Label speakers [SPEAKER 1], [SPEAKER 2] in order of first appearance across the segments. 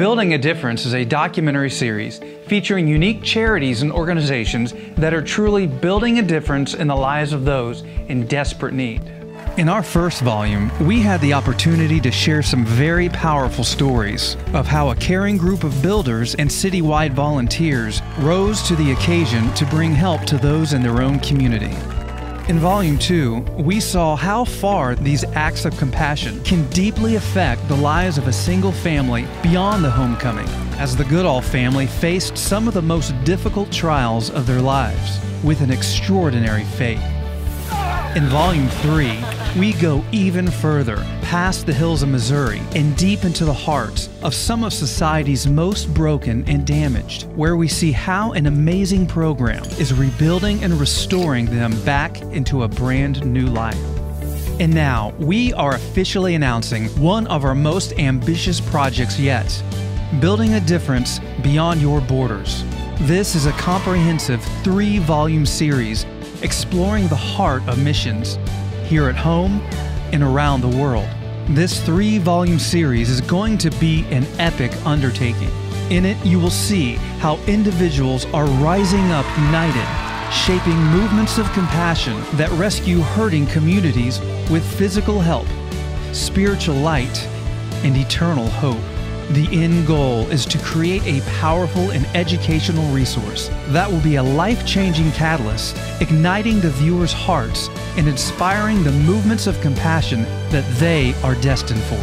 [SPEAKER 1] Building a Difference is a documentary series featuring unique charities and organizations that are truly building a difference in the lives of those in desperate need. In our first volume, we had the opportunity to share some very powerful stories of how a caring group of builders and citywide volunteers rose to the occasion to bring help to those in their own community. In Volume 2, we saw how far these acts of compassion can deeply affect the lives of a single family beyond the homecoming, as the Goodall family faced some of the most difficult trials of their lives with an extraordinary faith. In Volume 3, we go even further, past the hills of Missouri and deep into the hearts of some of society's most broken and damaged, where we see how an amazing program is rebuilding and restoring them back into a brand new life. And now, we are officially announcing one of our most ambitious projects yet Building a Difference Beyond Your Borders. This is a comprehensive three volume series exploring the heart of missions here at home and around the world. This three volume series is going to be an epic undertaking. In it, you will see how individuals are rising up united, shaping movements of compassion that rescue hurting communities with physical help, spiritual light, and eternal hope. The end goal is to create a powerful and educational resource that will be a life changing catalyst, igniting the viewer's hearts and inspiring the movements of compassion that they are destined for.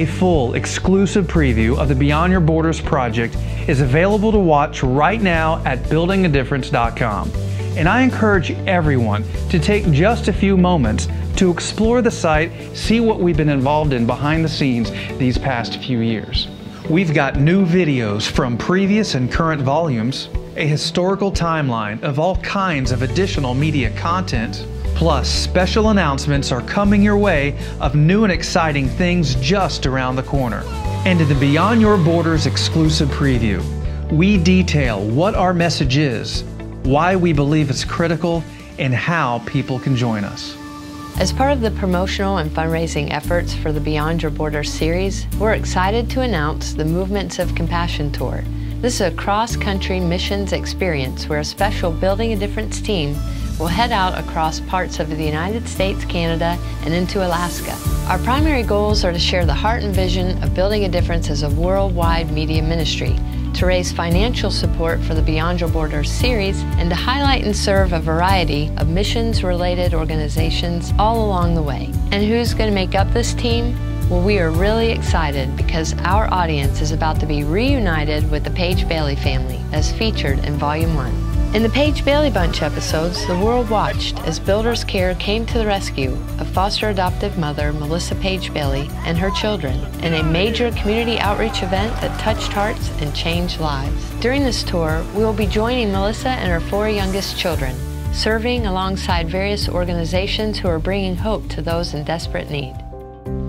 [SPEAKER 1] A full, exclusive preview of the Beyond Your Borders project is available to watch right now at buildingadifference.com. And I encourage everyone to take just a few moments to explore the site, see what we've been involved in behind the scenes these past few years. We've got new videos from previous and current volumes, a historical timeline of all kinds of additional media content, plus special announcements are coming your way of new and exciting things just around the corner. And in the Beyond Your Borders exclusive preview, we detail what our message is, why we believe it's critical, and how people can join us.
[SPEAKER 2] As part of the promotional and fundraising efforts for the Beyond Your Borders series, we're excited to announce the Movements of Compassion Tour. This is a cross-country missions experience where a special Building a Difference team will head out across parts of the United States, Canada, and into Alaska. Our primary goals are to share the heart and vision of Building a Difference as a worldwide media ministry to raise financial support for the Beyond Your Borders series, and to highlight and serve a variety of missions related organizations all along the way. And who's going to make up this team? Well, we are really excited because our audience is about to be reunited with the Page-Bailie family as featured in Volume 1. In the Page-Bailie Bunch episodes, the world watched as Builders Care came to the rescue of foster adoptive mother Melisa Paige Bailey and her children in a major community outreach event that touched hearts and changed lives. During this tour, we will be joining Melisa and her four youngest children, serving alongside various organizations who are bringing hope to those in desperate need.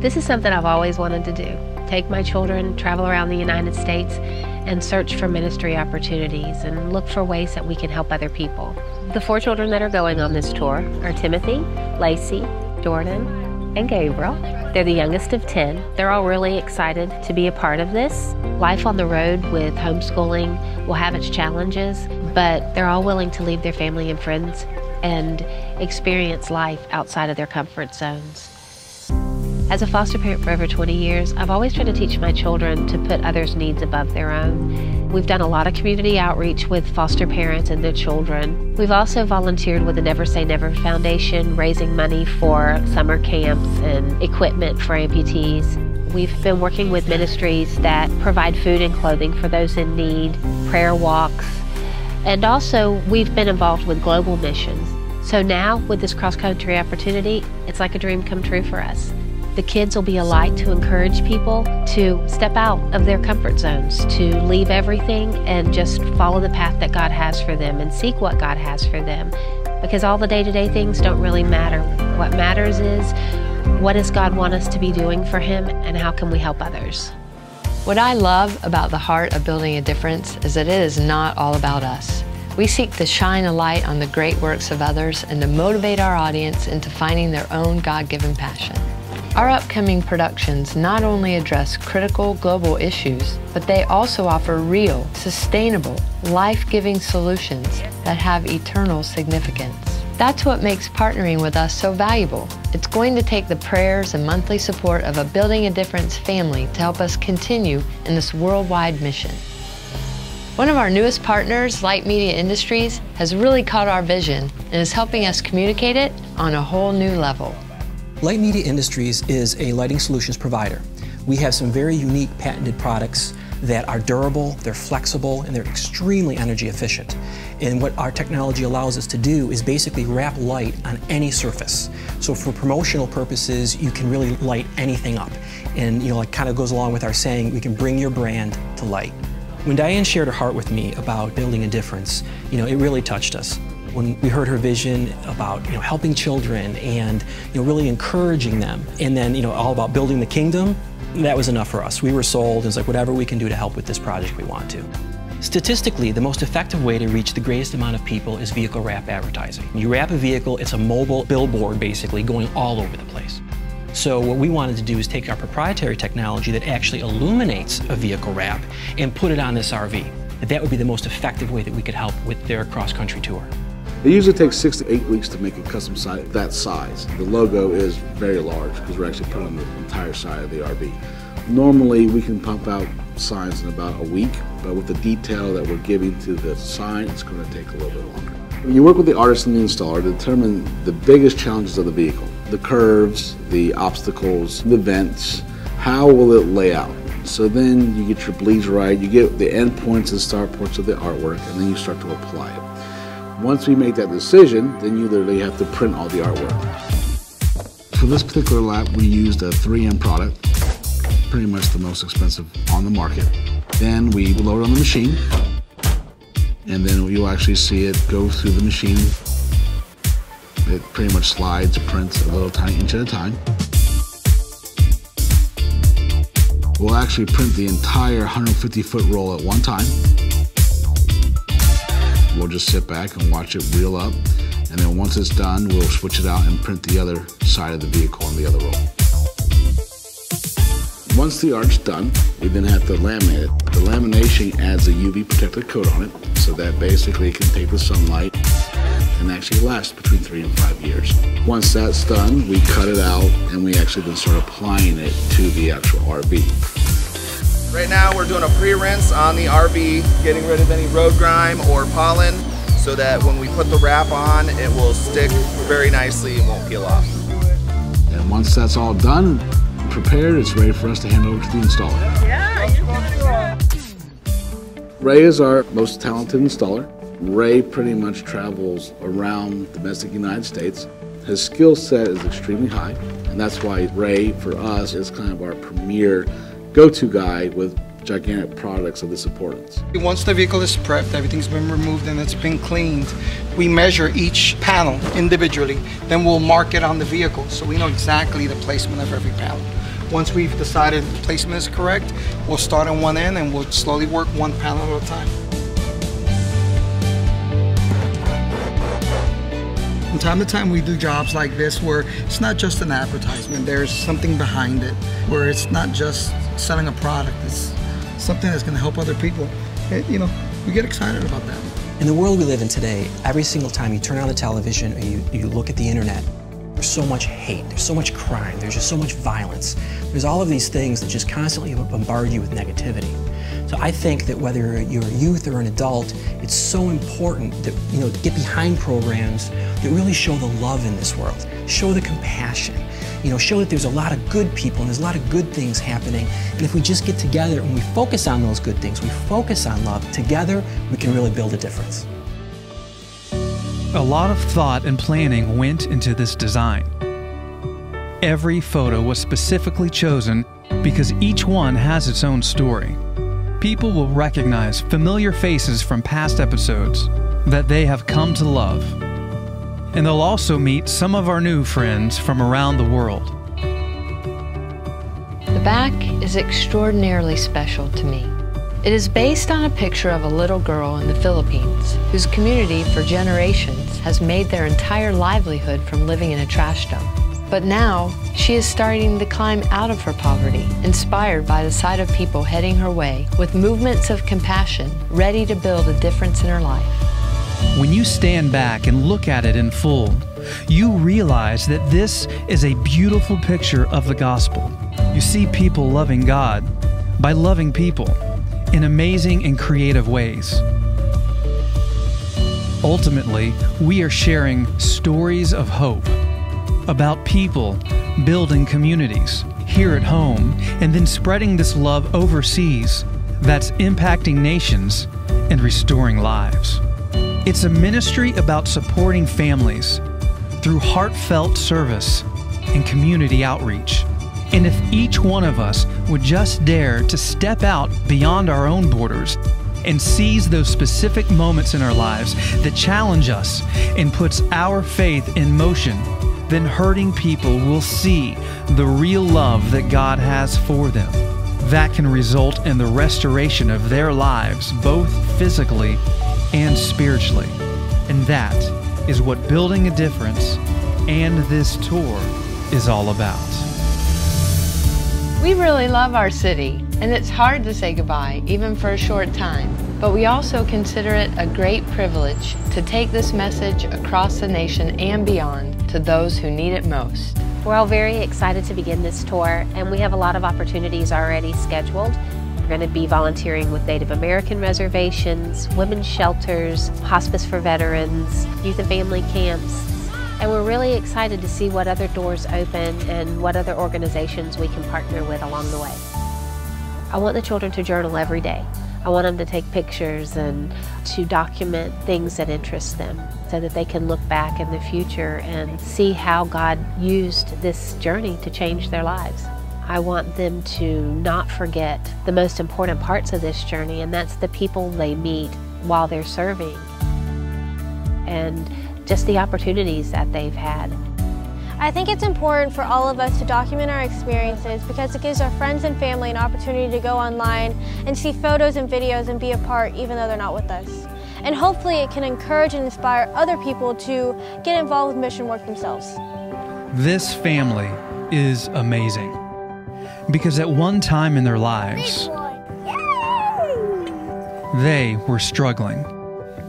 [SPEAKER 3] This is something I've always wanted to do. Take my children, travel around the United States, and search for ministry opportunities and look for ways that we can help other people. The four children that are going on this tour are Timothy, Laci, Jordan, and Gabriel. They're the youngest of 10. They're all really excited to be a part of this. Life on the road with homeschooling will have its challenges, but they're all willing to leave their family and friends and experience life outside of their comfort zones. As a foster parent for over 20 years, I've always tried to teach my children to put others' needs above their own. We've done a lot of community outreach with foster parents and their children. We've also volunteered with the Never Say Never Foundation, raising money for summer camps and equipment for amputees. We've been working with ministries that provide food and clothing for those in need, prayer walks, and also we've been involved with global missions. So now, with this cross country opportunity, it's like a dream come true for us. The kids will be a light to encourage people to step out of their comfort zones, to leave everything and just follow the path that God has for them and seek what God has for them. Because all the day to day things don't really matter. What matters is what does God want us to be doing for Him and how can we help others?
[SPEAKER 2] What I love about the heart of building a difference is that it is not all about us. We seek to shine a light on the great works of others and to motivate our audience into finding their own God given passion. Our upcoming productions not only address critical global issues, but they also offer real, sustainable, life giving solutions that have eternal significance. That's what makes partnering with us so valuable. It's going to take the prayers and monthly support of a Building a Difference family to help us continue in this worldwide mission. One of our newest partners, Light Media Industries, has really caught our vision and is helping us communicate it on a whole new level.
[SPEAKER 4] Light Media Industries is a lighting solutions provider. We have some very unique patented products that are durable, they're flexible, and they're extremely energy efficient. And what our technology allows us to do is basically wrap light on any surface. So for promotional purposes, you can really light anything up. And you know, it kind of goes along with our saying, we can bring your brand to light. When Dianne shared her heart with me about building a difference, you know, it really touched us when we heard her vision about you know helping children and you know really encouraging them and then you know all about building the kingdom that was enough for us we were sold it's like whatever we can do to help with this project we want to Statistically, the most effective way to reach the greatest amount of people is vehicle wrap advertising. You wrap a vehicle, it's a mobile billboard basically going all over the place. So what we wanted to do is take our proprietary technology that actually illuminates a vehicle wrap and put it on this RV. That would be the most effective way that we could help with their cross-country tour.
[SPEAKER 5] It usually takes six to eight weeks to make a custom side that size. The logo is very large because we're actually putting on the entire side of the RV. Normally we can pump out signs in about a week, but with the detail that we're giving to the sign, it's going to take a little bit longer. You work with the artist and the installer to determine the biggest challenges of the vehicle. The curves, the obstacles, the vents, how will it lay out? So then you get your bleeds right, you get the end points and start points of the artwork, and then you start to apply it. Once we make that decision, then you literally have to print all the artwork. For this particular lap, we used a 3M product, pretty much the most expensive on the market. Then we load it on the machine, and then you'll actually see it go through the machine. It pretty much slides, prints a little tiny inch at a time. We'll actually print the entire 150 foot roll at one time. We'll just sit back and watch it reel up. And then once it's done, we'll switch it out and print the other side of the vehicle on the other roll. Once the art's done, we then have to laminate it. The lamination adds a UV protective coat on it, so that basically it can take the sunlight and actually last between three and five years. Once that's done, we cut it out and we actually then start applying it to the actual RV.
[SPEAKER 6] Right now we're doing a pre-rinse on the RV, getting rid of any road grime or pollen so that when we put the wrap on, it will stick very nicely and won't peel off.
[SPEAKER 5] And once that's all done, prepared, it's ready for us to hand over to the installer. Yeah, Ray is our most talented installer. Ray pretty much travels around domestic United States. His skill set is extremely high, and that's why Ray, for us, is kind of our premier go-to guy with gigantic products of this importance.
[SPEAKER 7] Once the vehicle is prepped, everything's been removed and it's been cleaned, we measure each panel individually, then we'll mark it on the vehicle so we know exactly the placement of every panel. Once we've decided the placement is correct, we'll start on one end and we'll slowly work one panel at a time. From time to time, we do jobs like this where it's not just an advertisement, there's something behind it, where it's not just selling a product, it's something that's going to help other people. It, you know, we get excited about that.
[SPEAKER 4] In the world we live in today, every single time you turn on the television or you, you look at the internet, there's so much hate, there's so much crime, there's just so much violence. There's all of these things that just constantly bombard you with negativity. So I think that whether you're a youth or an adult, it's so important that you know to get behind programs that really show the love in this world, show the compassion, you know, show that there's a lot of good people and there's a lot of good things happening. And if we just get together and we focus on those good things, we focus on love, together we can really build a difference.
[SPEAKER 1] A lot of thought and planning went into this design. Every photo was specifically chosen because each one has its own story. People will recognize familiar faces from past episodes that they have come to love. And they'll also meet some of our new friends from around the world.
[SPEAKER 2] The back is extraordinarily special to me. It is based on a picture of a little girl in the Philippines whose community for generations has made their entire livelihood from living in a trash dump. But now, she is starting to climb out of her poverty, inspired by the sight of people heading her way with movements of compassion, ready to build a difference in her life.
[SPEAKER 1] When you stand back and look at it in full, you realize that this is a beautiful picture of the gospel. You see people loving God by loving people in amazing and creative ways. Ultimately, we are sharing stories of hope about people building communities here at home and then spreading this love overseas that's impacting nations and restoring lives. It's a ministry about supporting families through heartfelt service and community outreach. And if each one of us would just dare to step out beyond our own borders and seize those specific moments in our lives that challenge us and puts our faith in motion, then hurting people will see the real love that God has for them. That can result in the restoration of their lives, both physically and spiritually. And that is what building a difference and this tour is all about.
[SPEAKER 2] We really love our city, and it's hard to say goodbye, even for a short time. But we also consider it a great privilege to take this message across the nation and beyond to those who need it most.
[SPEAKER 3] We're all very excited to begin this tour, and we have a lot of opportunities already scheduled. We're going to be volunteering with Native American reservations, women's shelters, hospice for veterans, youth and family camps, and we're really excited to see what other doors open and what other organizations we can partner with along the way. I want the children to journal every day. I want them to take pictures and to document things that interest them so that they can look back in the future and see how God used this journey to change their lives. I want them to not forget the most important parts of this journey, and that's the people they meet while they're serving. And just the opportunities that they've had.
[SPEAKER 8] I think it's important for all of us to document our experiences because it gives our friends and family an opportunity to go online and see photos and videos and be a part even though they're not with us. And hopefully it can encourage and inspire other people to get involved with mission work themselves.
[SPEAKER 1] This family is amazing because at one time in their lives, they were struggling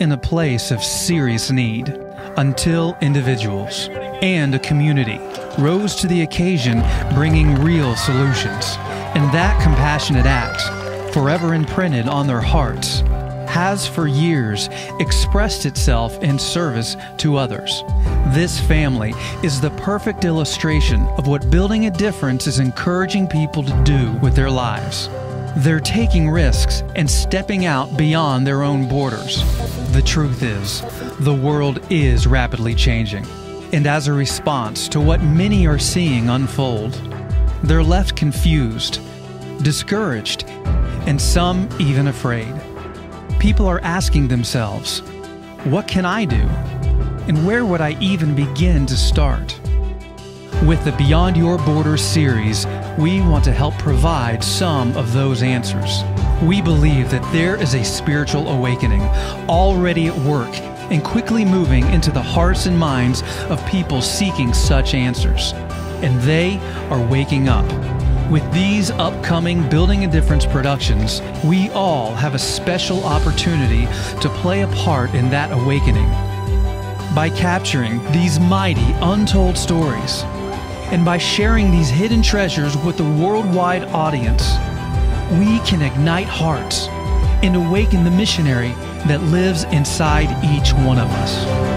[SPEAKER 1] in a place of serious need until individuals and a community rose to the occasion bringing real solutions. And that compassionate act, forever imprinted on their hearts, has for years expressed itself in service to others. This family is the perfect illustration of what building a difference is encouraging people to do with their lives. They're taking risks and stepping out beyond their own borders. The truth is, the world is rapidly changing. And as a response to what many are seeing unfold, they're left confused, discouraged, and some even afraid. People are asking themselves, What can I do? And where would I even begin to start? With the Beyond Your Borders series, we want to help provide some of those answers. We believe that there is a spiritual awakening already at work and quickly moving into the hearts and minds of people seeking such answers. And they are waking up. With these upcoming Building a Difference productions, we all have a special opportunity to play a part in that awakening. By capturing these mighty, untold stories, and by sharing these hidden treasures with the worldwide audience, we can ignite hearts and awaken the missionary that lives inside each one of us.